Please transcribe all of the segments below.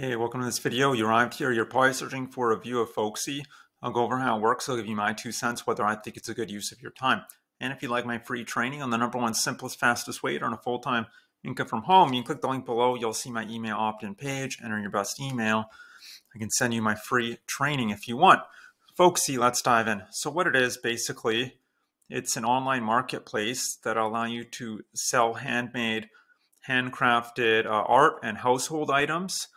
Hey, welcome to this video. You arrived here, you're probably searching for a view of Folksy. I'll go over how it works, I'll give you my two cents, whether I think it's a good use of your time. And if you like my free training on the number one simplest, fastest way to earn a full-time income from home, you can click the link below, you'll see my email opt-in page, enter your best email. I can send you my free training if you want. Folksy, let's dive in. So what it is, basically, it's an online marketplace that allow you to sell handmade, handcrafted uh, art and household items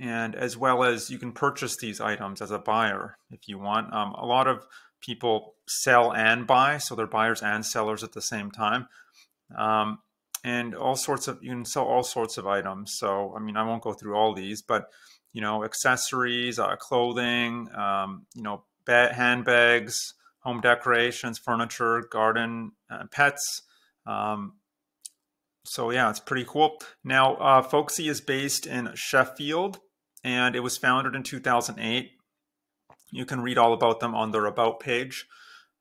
and as well as you can purchase these items as a buyer if you want. Um, a lot of people sell and buy, so they're buyers and sellers at the same time. Um, and all sorts of you can sell all sorts of items. So I mean, I won't go through all these, but you know, accessories, uh, clothing, um, you know, handbags, home decorations, furniture, garden, uh, pets. Um, so yeah, it's pretty cool. Now, uh, Folksy is based in Sheffield, and it was founded in 2008. You can read all about them on their About page.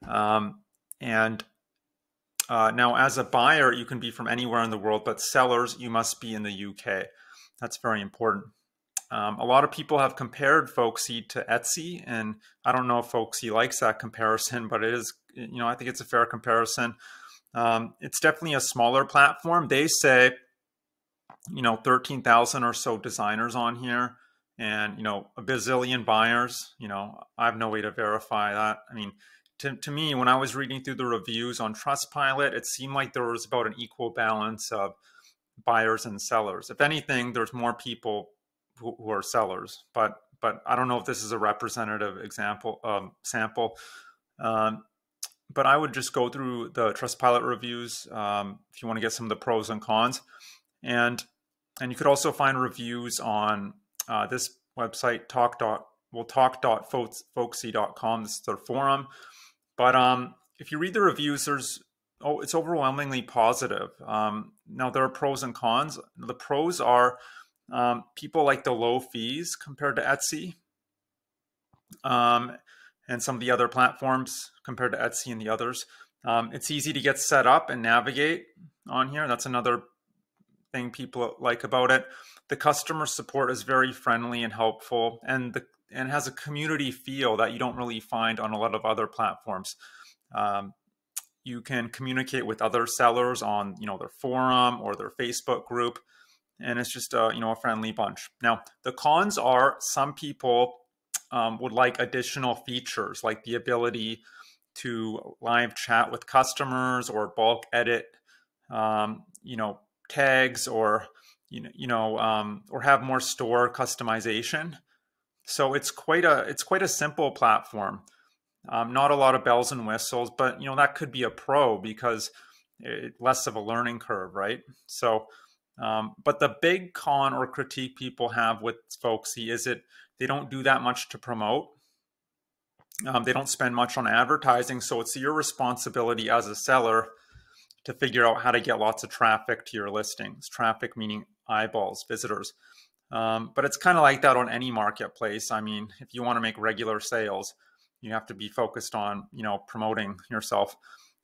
Um, and uh, now, as a buyer, you can be from anywhere in the world, but sellers, you must be in the UK. That's very important. Um, a lot of people have compared Folksy to Etsy, and I don't know if Folksy likes that comparison, but it is, you know, I think it's a fair comparison. Um, it's definitely a smaller platform. They say, you know, 13,000 or so designers on here and, you know, a bazillion buyers. You know, I have no way to verify that. I mean, to, to me, when I was reading through the reviews on Trustpilot, it seemed like there was about an equal balance of buyers and sellers. If anything, there's more people who, who are sellers, but but I don't know if this is a representative example um, sample. Um, but I would just go through the Trustpilot reviews um, if you want to get some of the pros and cons, and and you could also find reviews on uh, this website talk dot well talk.folksy.com. This is their forum, but um, if you read the reviews, there's oh it's overwhelmingly positive. Um, now there are pros and cons. The pros are um, people like the low fees compared to Etsy. Um, and some of the other platforms compared to Etsy and the others. Um, it's easy to get set up and navigate on here. That's another thing people like about it. The customer support is very friendly and helpful, and the and has a community feel that you don't really find on a lot of other platforms. Um, you can communicate with other sellers on you know their forum or their Facebook group, and it's just a you know a friendly bunch. Now the cons are some people um, would like additional features like the ability to live chat with customers or bulk edit, um, you know, tags or you know, you know, um, or have more store customization. So it's quite a it's quite a simple platform. Um, not a lot of bells and whistles, but you know that could be a pro because it, less of a learning curve, right? So, um, but the big con or critique people have with Folksy is it they don't do that much to promote. Um, they don't spend much on advertising. So it's your responsibility as a seller to figure out how to get lots of traffic to your listings. Traffic meaning eyeballs, visitors. Um, but it's kind of like that on any marketplace. I mean, if you want to make regular sales, you have to be focused on, you know, promoting yourself.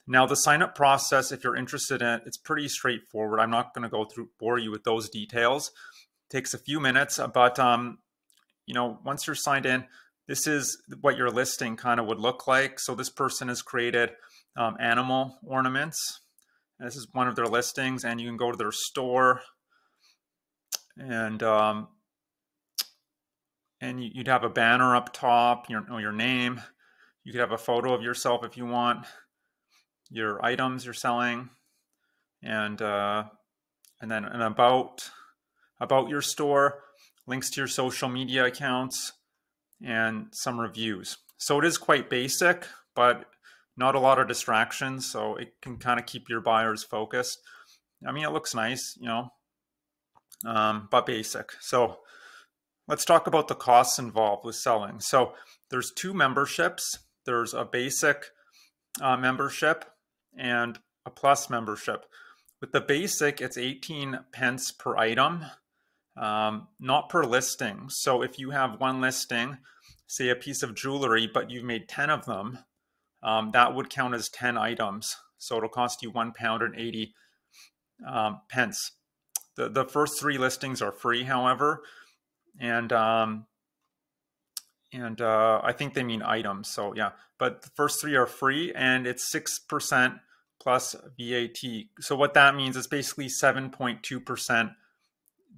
Now, the sign up process, if you're interested in it, it's pretty straightforward. I'm not going to go through bore you with those details. It takes a few minutes, but um, you know, once you're signed in, this is what your listing kind of would look like. So this person has created um, animal ornaments. This is one of their listings, and you can go to their store, and um, and you'd have a banner up top, your your name. You could have a photo of yourself if you want, your items you're selling, and uh, and then an about about your store links to your social media accounts, and some reviews. So it is quite basic, but not a lot of distractions. So it can kind of keep your buyers focused. I mean, it looks nice, you know, um, but basic. So let's talk about the costs involved with selling. So there's two memberships. There's a basic uh, membership and a plus membership. With the basic, it's 18 pence per item um, not per listing. So if you have one listing, say a piece of jewelry, but you've made 10 of them, um, that would count as 10 items. So it'll cost you one pound and 80 um, pence. The, the first three listings are free, however. and um, and uh, I think they mean items. So yeah, but the first three are free, and it's six percent plus VAT. So what that means is basically seven point two percent.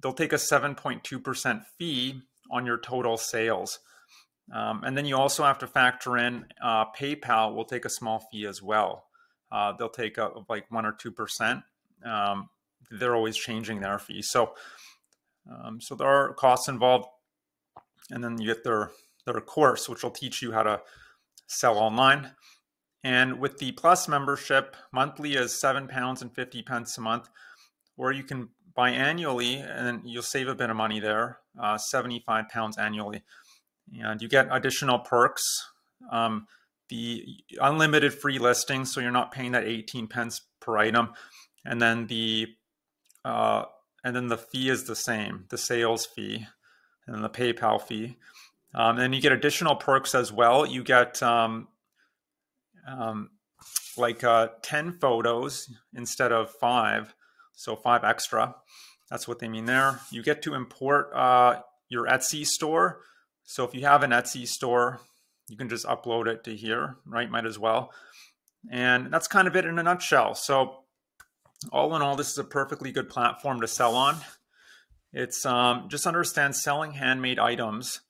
They'll take a seven point two percent fee on your total sales. Um, and then you also have to factor in uh, PayPal will take a small fee as well. Uh, they'll take like one or two percent. Um, they're always changing their fees, so um, so there are costs involved. And then you get their their course, which will teach you how to sell online. And with the Plus membership, monthly is seven pounds and fifty pence a month, or you can buy annually, and you'll save a bit of money there, uh, seventy five pounds annually and you get additional perks. Um, the unlimited free listing, so you're not paying that 18 pence per item, and then the uh, and then the fee is the same, the sales fee, and then the PayPal fee. Um, and you get additional perks as well. You get um, um, like uh, 10 photos instead of five, so five extra. That's what they mean there. You get to import uh, your Etsy store. So if you have an Etsy store, you can just upload it to here, right? Might as well. And that's kind of it in a nutshell. So all in all, this is a perfectly good platform to sell on. It's um, just understand selling handmade items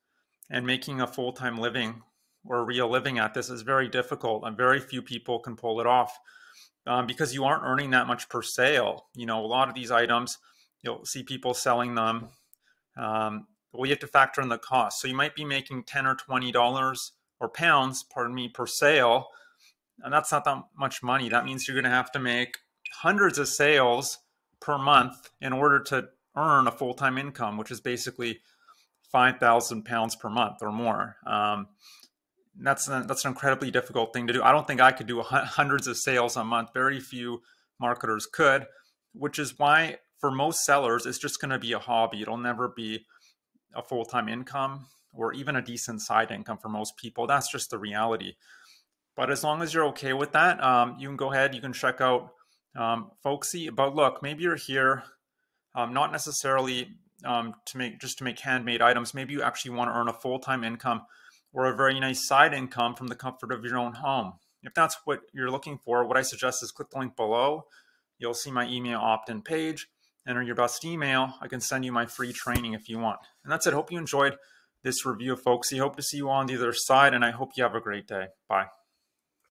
and making a full-time living or real living at this is very difficult and very few people can pull it off um, because you aren't earning that much per sale. You know, a lot of these items, you'll see people selling them um, well, you have to factor in the cost. So you might be making 10 or $20 or pounds, pardon me, per sale. And that's not that much money. That means you're going to have to make hundreds of sales per month in order to earn a full time income, which is basically 5,000 pounds per month or more. Um, that's that's an incredibly difficult thing to do. I don't think I could do hundreds of sales a month. Very few marketers could, which is why for most sellers, it's just going to be a hobby. It'll never be a full time income or even a decent side income for most people. That's just the reality. But as long as you're okay with that, um, you can go ahead, you can check out um, Folksy. But look, maybe you're here um, not necessarily um, to make just to make handmade items. Maybe you actually want to earn a full time income or a very nice side income from the comfort of your own home. If that's what you're looking for, what I suggest is click the link below. You'll see my email opt in page enter your best email, I can send you my free training if you want. And that's it. Hope you enjoyed this review, folks. I hope to see you on the other side, and I hope you have a great day. Bye.